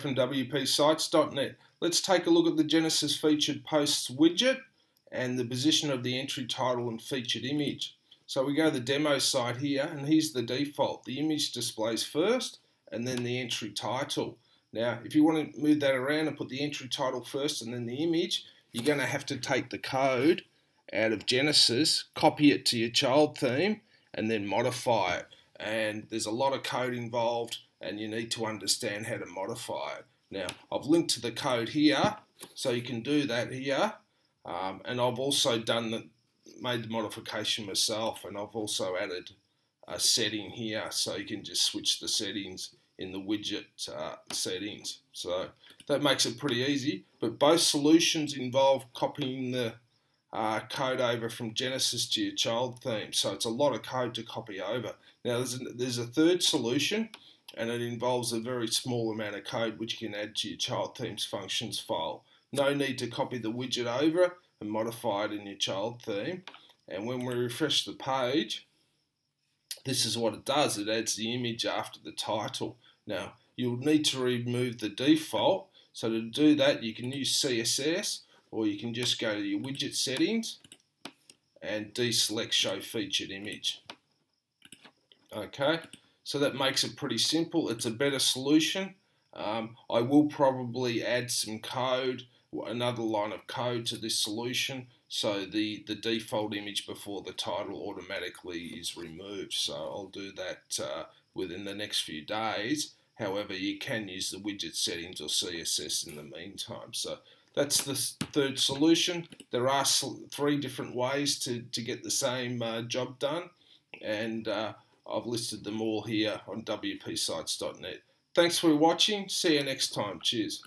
from WPSites.net. Let's take a look at the Genesis featured posts widget and the position of the entry title and featured image. So we go to the demo site here and here's the default. The image displays first and then the entry title. Now if you want to move that around and put the entry title first and then the image, you're going to have to take the code out of Genesis, copy it to your child theme and then modify it. And there's a lot of code involved and you need to understand how to modify it. Now, I've linked to the code here, so you can do that here. Um, and I've also done the, made the modification myself, and I've also added a setting here, so you can just switch the settings in the widget uh, settings. So that makes it pretty easy. But both solutions involve copying the uh, code over from Genesis to your child theme. So it's a lot of code to copy over. Now there's there's a third solution and it involves a very small amount of code which you can add to your child themes functions file. No need to copy the widget over and modify it in your child theme. And when we refresh the page, this is what it does. It adds the image after the title. Now, you'll need to remove the default. So to do that, you can use CSS or you can just go to your widget settings and deselect show featured image. Okay, so that makes it pretty simple. It's a better solution. Um, I will probably add some code, another line of code to this solution so the, the default image before the title automatically is removed. So I'll do that uh, within the next few days. However, you can use the widget settings or CSS in the meantime. So that's the third solution. There are three different ways to, to get the same uh, job done. And uh, I've listed them all here on WPSites.net. Thanks for watching. See you next time. Cheers.